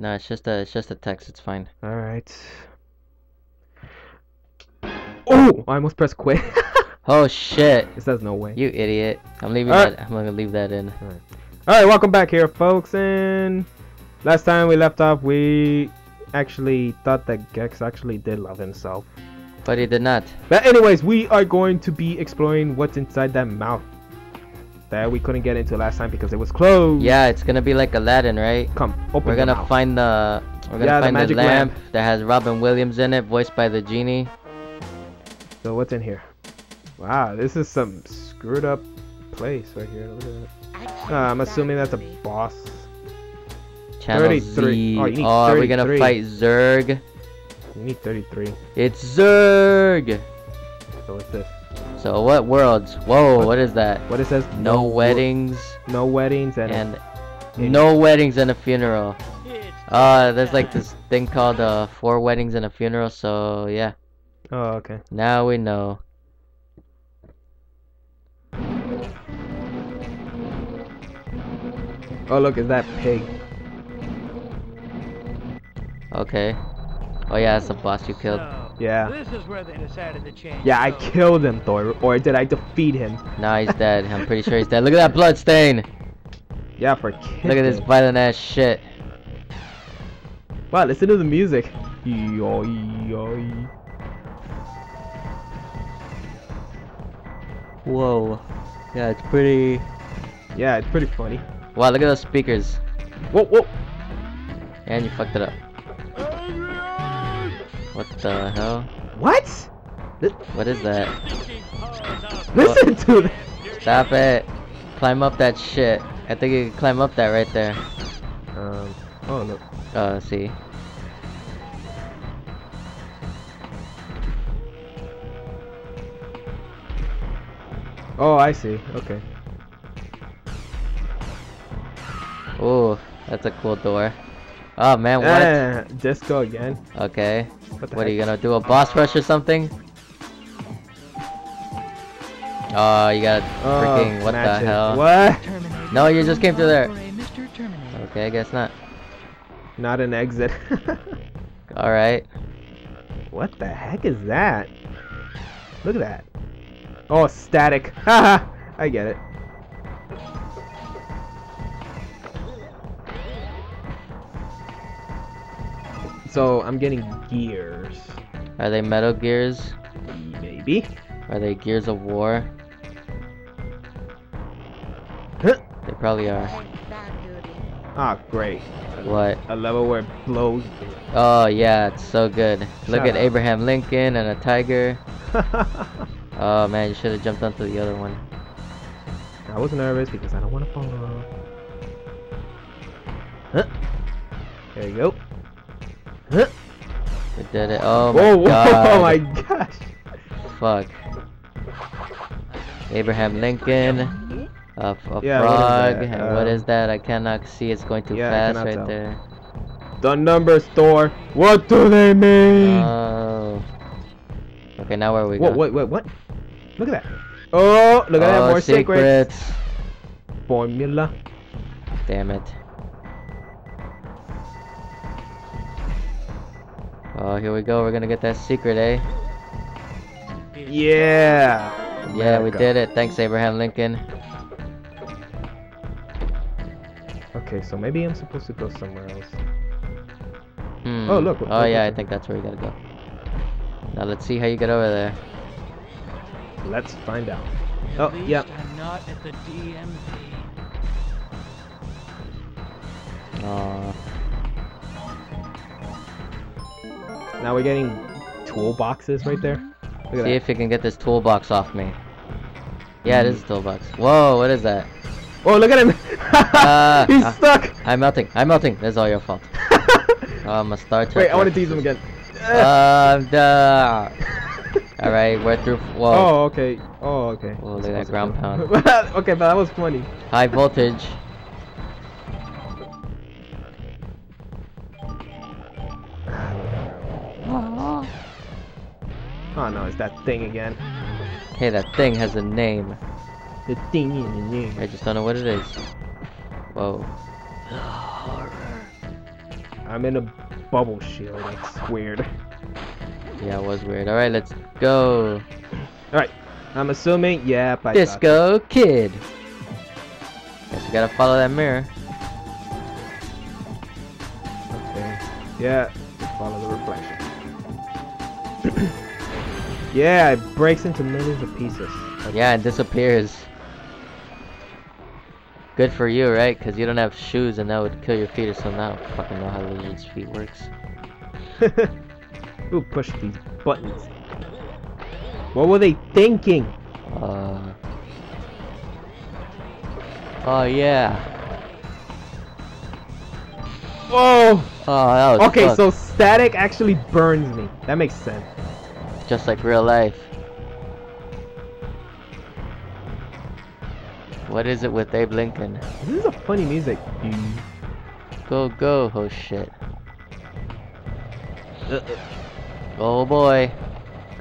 No, it's just a it's just a text. It's fine. All right. Oh, I almost pressed quit. Oh shit! it says no way. You idiot! I'm leaving Alright. that. I'm gonna leave that in. All right. All right, welcome back here, folks. And last time we left off, we actually thought that Gex actually did love himself. But he did not. But anyways, we are going to be exploring what's inside that mouth that we couldn't get into last time because it was closed. Yeah, it's gonna be like Aladdin, right? Come, open We're gonna mouth. find the we're gonna Yeah, the find the, magic lamp, lamp. that has Robin Williams in it, voiced by the genie. So what's in here? Wow, this is some screwed up place right here. Look at that. Uh, I'm assuming that's a boss. Channel 33. Z. Oh, you need are we gonna fight Zerg? You need 33. It's Zerg. So what's this? So what worlds? Whoa, What? what is that? What it says? No wo- weddings No weddings and, and and- no weddings and a funeral. Uh, there's like this thing called uh four weddings and a funeral. So yeah, Oh, okay. now we know. Oh, look, is that pig? Okay. Oh yeah, that's the boss you killed. So, Yeah. This is where they decided to change. Yeah, I killed him, Thor. Or did I defeat him? Nah, he's dead. I'm pretty sure he's dead. Look at that blood stain. Yeah, for kicking. Look at this violent ass shit. Wow, listen to the music. Yo, yo. Whoa. Yeah, it's pretty. Yeah, it's pretty funny. Wow, look at those speakers. Whoa, whoa. And you fucked it up. What the hell? What? What is that? Listen to that. Stop it. Climb up that shit. I think you can climb up that right there. Um. Oh no. Uh, see. Oh, I see. Okay. Ooh, that's a cool door. Oh man, what? Eh, disco again. Okay. What What are you gonna do? A boss rush or something? Oh, you got Oh, freaking what the matches. hell? What? Terminator. No, you just came through there. For a Mr. Terminator. Okay, I guess not. Not an exit. All right. what the heck is that? Look at that. Oh, static. Haha. I get it. So I'm getting gears. Are they Metal Gears? Maybe. Are they Gears of War? Huh. They probably are. Ah, great. What? A level where it blows. Oh yeah, it's so good. Look at. Abraham Lincoln and a tiger. Oh man, you should have jumped onto the other one. I was nervous because I don't want to fall off. Huh. There you go. Huh. We did it. Oh my whoa, whoa, god. oh my gosh. Fuck. Abraham Lincoln. A, Yeah, what is frog. that? and what Um, that? I cannot see. It's going too yeah, fast right tell. there. The number store. What do they mean? Oh. Okay, now where are we Whoa, go? wait, wait, what? Look at that. Oh, look at that. Oh, More secrets. secrets. Formula. Damn it. Oh, here we go. We're gonna get that secret, eh? Yeah. Yeah, we did it. Thanks, Abraham Lincoln. Okay, so maybe I'm supposed to go somewhere else. Hmm. Oh, look, Oh, look, yeah, I think that's where we gotta go. Now let's see how you get over there. Let's find out. At Oh, least yep. I'm not at the DMV. Now we're getting toolboxes right there. Look at see that. if you can get this toolbox off me. Yeah, it is a toolbox. Whoa, what is that? Oh, look at him! Ah, He's ah. stuck! I'm melting. I'm melting. That's all your fault. Oh, I'm a Star Trek. Wait, I want to tease him again. Um, duh. All right, we're through. Whoa. Oh, okay. Oh, okay. Whoa, look at that ground pound. okay, but that was funny. High voltage. Oh no, it's that thing again. Hey, that thing has a name. The thing in the name. I just don't know what it is. Whoa. I'm in a bubble shield. It's weird. Yeah, it was weird. Alright, let's go. Alright. I'm assuming, yeah, I Disco Kid. Guess you gotta follow that mirror. Okay. Yeah, follow the yeah, it breaks into millions of pieces. Okay. Yeah, it disappears. Good for you, right? Because you don't have shoes and that would kill your feet or something. I don't fucking know how lizard's feet works. Who pushed these buttons? What were they thinking? Uh. Oh, yeah. Oh! Oh, that was Okay, so static actually burns me. That makes sense. Just like real life. What is it with Abe Lincoln? This is a funny music. Go, go, oh shit. Oh boy.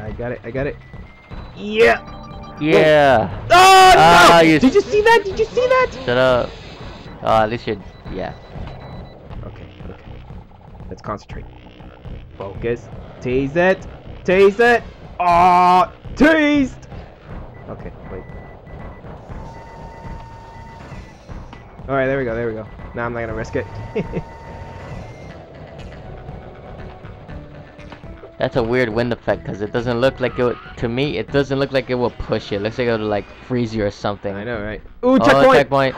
I got it. I got it. Yeah. Yeah. Oh no! Ah, you Did you see that? Did you see that? Shut up. Oh, at least you're. Yeah. Okay. Okay. Let's concentrate. Focus. Tease it. Tease it. Ah, teased. Okay. Wait. All right. There we go. There we go. Now I'm not gonna risk it. That's a weird wind effect because it doesn't look like it. Would, to me, it doesn't look like it will push you. It looks like it would like freeze you or something. I know, right? Ooh, Oh, checkpoint. checkpoint.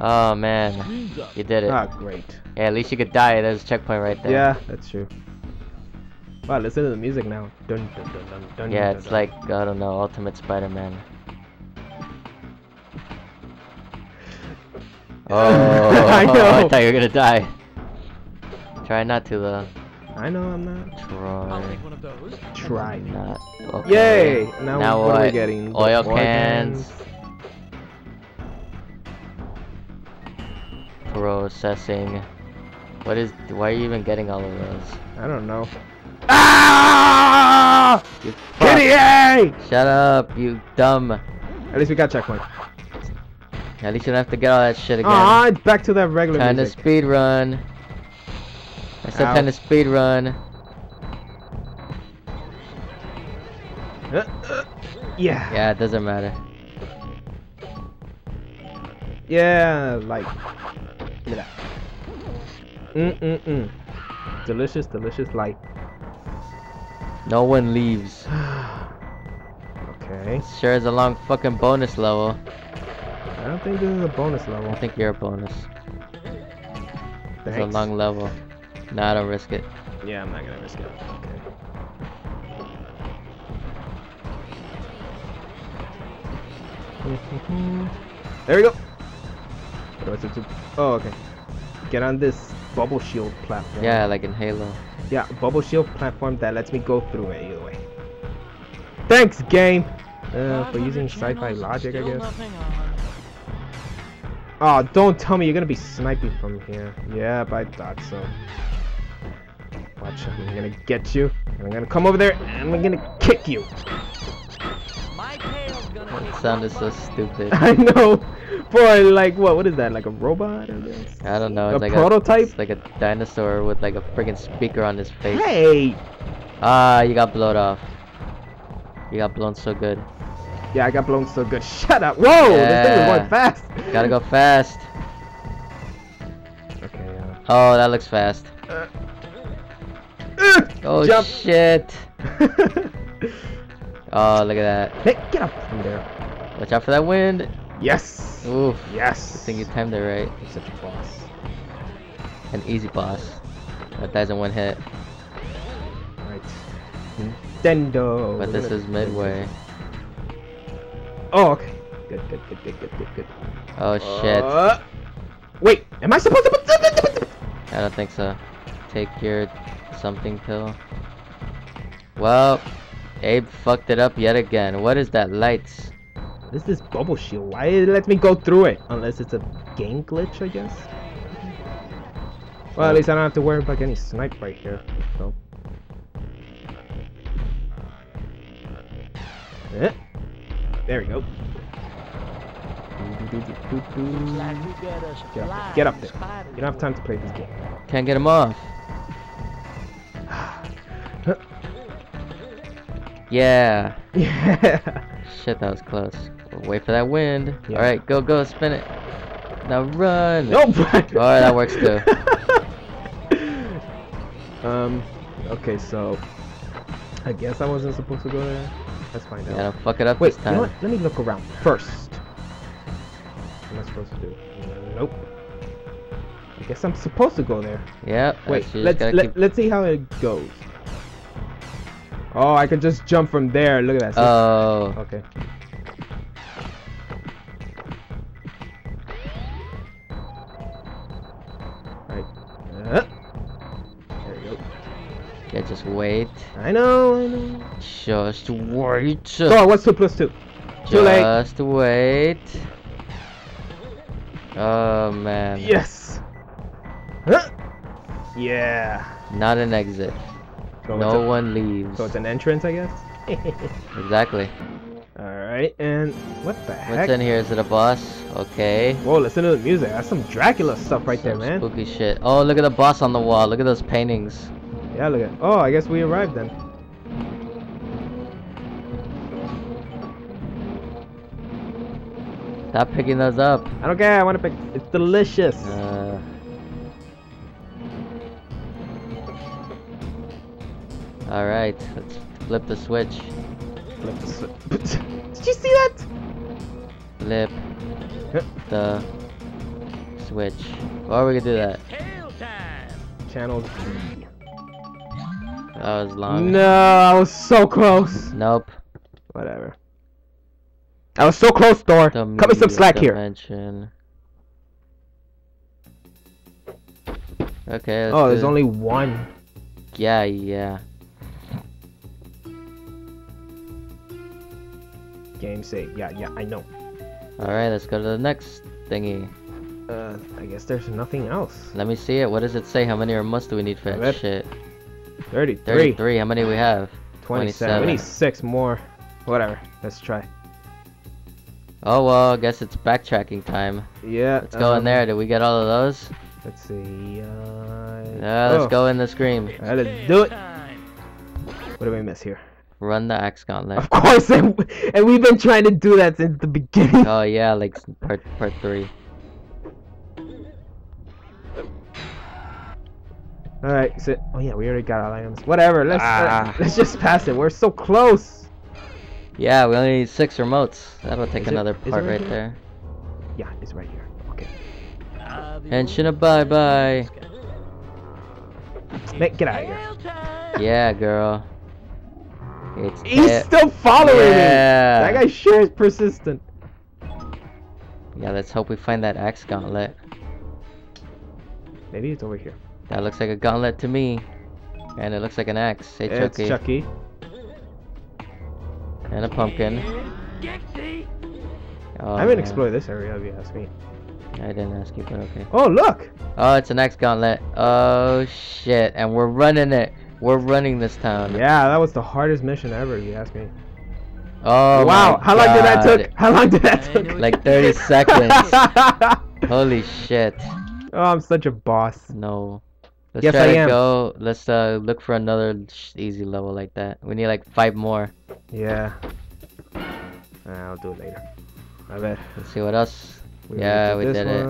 Oh man, you did it. Ah, great. Yeah, at least you could die. There's a checkpoint right there. Yeah, that's true. Wow, listen to the music now. Dun, dun, dun, dun, dun, Yeah, dun, it's dun. like I don't know, Ultimate Spider-Man. Oh, I know. I thought you were gonna die. Try not to though. I know I'm not. Try. I'll take one of those. Try. not. Okay. Yay! Now, Now what, are we getting? The Oil cans. Processing. What is? Why are you even getting all of those? I don't know. Ah! Kitty! Shut up, you dumb. At least we got checkpoint. At least you don't have to get all that shit again. Ah, back to that regular Time to speed run. I said Ow. time to speed run. Uh, uh, yeah. Yeah, it doesn't matter. Yeah, like. Give me that. Mm mm mm. Delicious, delicious light. No one leaves. Okay. Sure is a long fucking bonus level. I don't think this is a bonus level. I think you're a bonus. It's a Thanks. long level. Nah, I don't risk it. Yeah, I'm not gonna risk it. Okay. there we go. What do I have to do? Oh, okay. Get on this bubble shield platform. Yeah, like in Halo. Yeah, bubble shield platform that lets me go through it either way. Thanks, game. Uh, for using sci-fi logic, I guess. nothing on. Oh, don't tell me you're gonna be sniping from here. Yeah, I thought so. Watch, I'm gonna get you. and I'm gonna come over there and I'm gonna kick you. My tail's gonna That kick sounded so stupid. I know. Boy, like what? What is that? Like a robot? I guess. I don't know. A It's like prototype? A, it's like a dinosaur with like a friggin' speaker on his face. Hey. Ah, you got blown off. You got blown so good. Yeah, I got blown so good. Shut up. Whoa, this thing is going fast. Gotta go fast. Okay. Oh, that looks fast. Uh, uh, Oh jump. shit. Oh, look at that. hey, get up from there. Watch out for that wind. Yes. Oof. Yes. I think you timed it right. Such a boss. An easy boss. That dies in one hit. Right. Nintendo. But this is midway. Oh, okay. Good, good, good, good, good, good, good. Oh shit. Uh, wait, am I supposed to put I don't think so. Take your something pill. Well, Abe fucked it up yet again. What is that? Lights. What is this bubble shield? Why it lets me go through it? Unless it's a game glitch, I guess. Well, at least I don't have to worry about getting sniped right here. So. Eh. There we go. Like we got us Get up, get up there. You don't have time to play this game. Can't get him off. Yeah. Yeah. Shit, that was close. Wait for that wind. Yeah. Alright, go, go, spin it. Now run. Nope. Alright, that works too. um. Okay, so I guess I wasn't supposed to go there. Let's find Yeah, out. don't fuck it up Wait, this you know what? Let me look around first. What am I supposed to do? Nope. I guess I'm supposed to go there. Yeah. Wait, let's let, keep- let's see how it goes. Oh, I can just jump from there. Look at that. see? Oh. Okay. Wait. I know, I know. Just wait. So, what's two plus two? Too late. Just wait. Oh man. Yes. Huh? Yeah. Not an exit. So no a- one leaves. So it's an entrance, I guess. Exactly. All right, and what the heck? What's in here? Is it a boss? Okay. Whoa, listen to the music. That's some Dracula stuff right there, man. Spooky shit. Oh, look at the boss on the wall. Look at those paintings. Yeah, look at. Oh, I guess we arrived then. Stop picking those up. I don't care. I want to pick. It's delicious. Uh, all right, let's flip the switch. Flip the switch. Did you see that? Flip the switch. Why are we gonna do that? Tail time. Channel. That was long. No, I was so close. Nope. Whatever. I was so close, Thor. Cut me some slack here. Okay. Let's Oh, there's do- only one. Yeah, yeah. Game save. Yeah, yeah, I know. All right, let's go to the next thingy. Uh, I guess there's nothing else. Let me see it. What does it say? How many remotes do we need for that shit? 33. 33. How many we have? 27. We need six more. Whatever. Let's try. Oh well, I guess it's backtracking time. Yeah. Let's go in um, there. Did we get all of those? Let's see. Uh, Yeah, let's oh, go in the scream. Alright, let's do it. What did we miss here? Run the axe gauntlet. Of course, and, and we've been trying to do that since the beginning. Oh yeah, like part part three. All right, sit. Oh yeah, we already got our items. Whatever. Let's uh, Ah. let's just pass it. We're so close. Yeah, we only need six remotes. That'll take Is another it part right right there. Yeah, it's right here. Okay. I'll And Shina, bye bye. Nick, get out of here. Yeah, girl. It's He's it. still following me. That guy sure is persistent. Yeah, let's hope we find that axe gauntlet. Maybe it's over here. That looks like a gauntlet to me. And it looks like an axe. Hey, it's Chucky. Chucky. And a pumpkin. Oh, I haven't man. explored this area if you ask me. I didn't ask you, but okay. Oh look! Oh, it's an axe gauntlet. Oh, shit. And we're running it. We're running this town. Yeah, that was the hardest mission ever. If you ask me. Oh, wow, how long did that God. took? How long did that I took? Like 30 seconds. Holy shit. oh, I'm such a boss. No. Let's Yes, try I to am. go. Let's uh look for another easy level like that. We need like five more. Yeah. I'll do it later. I bet. Let's see what else. We Yeah, we did it.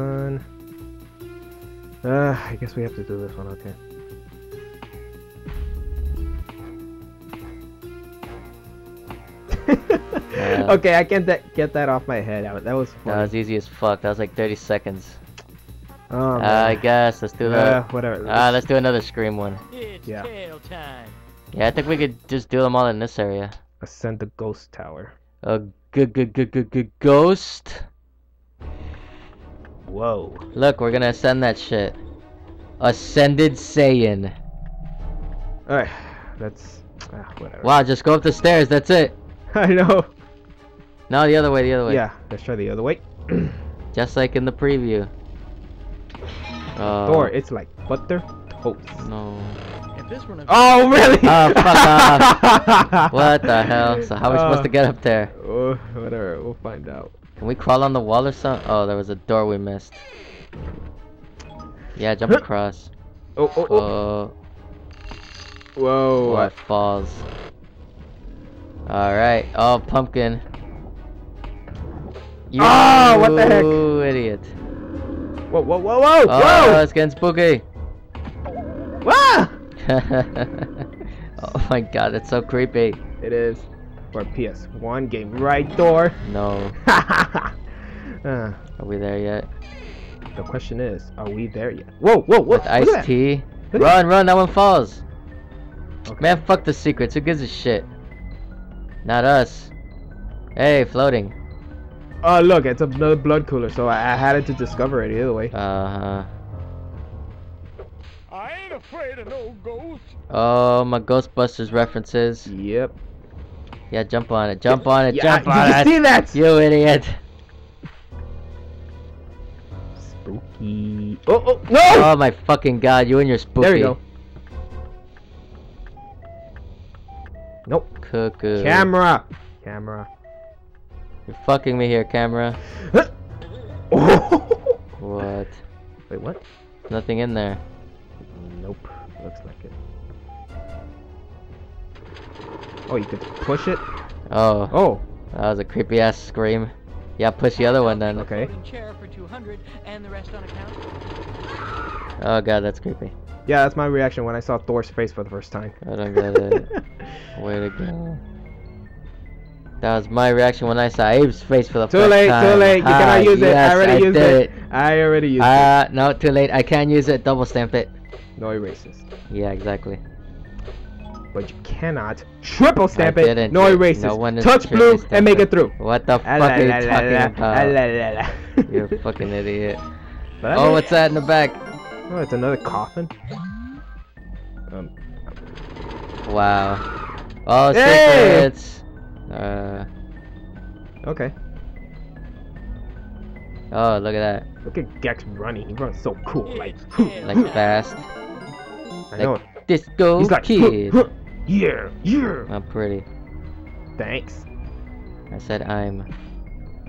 Uh, I guess we have to do this one. Okay. Yeah. okay, I can't that- get that off my head. That was- That That was easy as fuck. That was like 30 seconds. Oh, Uh. I guess. Let's do Uh, that. whatever. Ah, let's do another scream one. It's Yeah. tail time. Yeah, I think we could just do them all in this area. ascend the ghost tower. A good, good, good, good, good ghost. Whoa. Look, we're gonna ascend that shit. Ascended Saiyan. All right, that's ah, whatever. Wow, just go up the stairs. That's it. I know. No, the other way. The other way. Yeah, let's try the other way. Just like in the preview. Oh, Thor, it's like butter toast. No. If this were an Oh, really? Oh, fuck What the hell? So how are we supposed to Uh, get up there? Oh, whatever, we'll find out. Can we crawl on the wall or something? Oh, there was a door we missed. Yeah, jump across. Oh, oh, oh. Oh, Whoa. oh, it falls. Alright. Oh, pumpkin. You Ah, what the heck? You idiot. Whoa, whoa, whoa, whoa, Oh, whoa! it's getting spooky. Ah! oh my god, that's so creepy. It is. For a PS1 game, right door. No. Ah, Are we there yet? the question is, are we there yet? Whoa, whoa, whoa! With iced tea? Run, run, that one falls. Okay. Man, fuck the secrets. Who gives a shit? Not us. Hey, floating. Oh, look, it's another blood cooler, so I, I had it to discover it either way. Uh huh. I ain't afraid of no ghost. Oh, my Ghostbusters references. Yep. Yeah, jump on it. Jump on it. Yeah, jump did on you it. see that? You idiot. Spooky. Oh, oh, no! Oh my fucking god, you and your spooky. there we go. Nope. Cuckoo. Camera. Camera. You're fucking me here, camera. What? Wait, what? Nothing in there. Nope. Looks like it. Oh, you could push it? Oh, Oh, that was a creepy ass scream. Yeah, push the other one then. okay. Chair for 200 and the rest on account. Oh god, that's creepy. Yeah, that's my reaction when I saw Thor's face for the first time. I don't get it. Way to go. That was my reaction when I saw Abe's face for the Too first late, time. too late. Too late. You Ah, cannot use it. yes, I already I used did it. I already used it. Ah, no, too late. I can't use it. Double stamp it. it. No erasers. Yeah, exactly. But you cannot triple stamp I it. No erasers. no one Touch blue and make it. it through. What the Ah, fuck la, are you la, talking la, ah, about? You're a fucking idiot. But Oh, what's that in the back? Oh, it's another coffin. Um, Wow. Oh, Hey! secrets. Uh. okay. Oh, look at that. Look at Gex running. He runs so cool. Like, Like fast. I know. Like disco He's like, kid. yeah, yeah. I'm pretty. Thanks. I said I'm.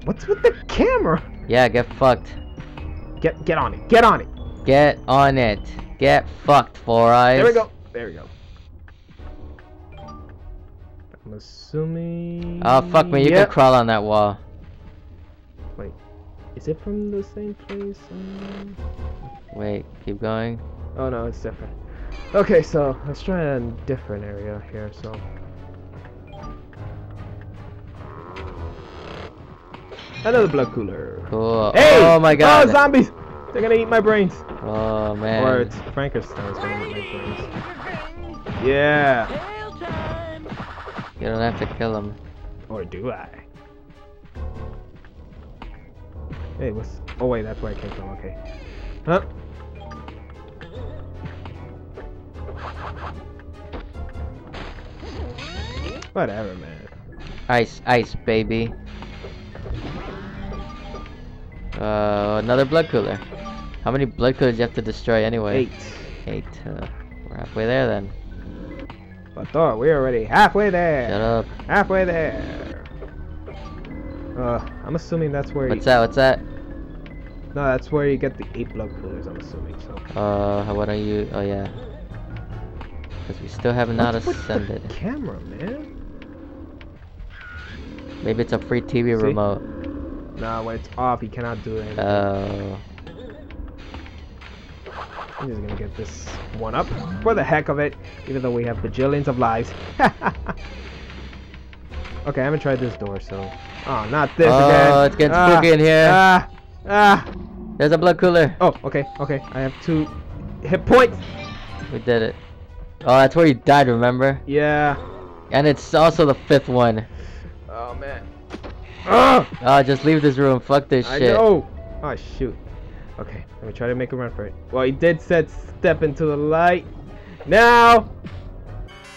What's with the camera? Yeah, get fucked. Get, get on it. Get on it. Get on it. Get fucked, Four Eyes. There we go. There we go. I'm assuming. Oh, fuck me. You Yep. can crawl on that wall. Wait, is it from the same place? Um, Wait, keep going. Oh no, it's different. Okay, so let's try a different area here. So. Another blood cooler. Cool. Hey! Oh my god. Oh, zombies! They're gonna eat my brains. Oh man. Or it's Frankenstein's gonna eat my brains. Yeah. You don't have to kill him. Or do I? Hey, what's? Oh wait, that's where I came from. Okay. Huh? Whatever, man. Ice, ice, baby. Uh, another blood cooler. How many blood coolers do you have to destroy anyway? Eight. Eight. Uh, we're halfway there then. But Thor, we're already halfway there. Shut up. Halfway there. Uh, I'm assuming that's where. What's you, that? What's that? No, that's where you get the eight blood coolers. I'm assuming so. Uh, how- what are you? Oh yeah. Because we still have not What's with the camera, man. Maybe it's a free TV See? remote. Nah, when it's off, you cannot do anything. Oh. I'm just gonna get this one up for the heck of it, even though we have bajillions of lives. okay, I haven't tried this door, so. Oh, not this Oh, again. Oh, it's getting Ah, spooky in here. Ah, ah. There's a blood cooler. Oh, okay, okay. I have two hit points. We did it. Oh, that's where you died, remember? Yeah. And it's also the fifth one. Oh man. Ah, Oh, just leave this room. Fuck this I shit. know. Oh shoot. Okay, let me try to make a run for it. Well, he did said step into the light. Now.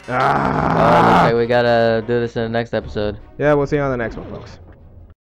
Ah. looks like we gotta do this in the next episode. Yeah, we'll see you on the next one, folks.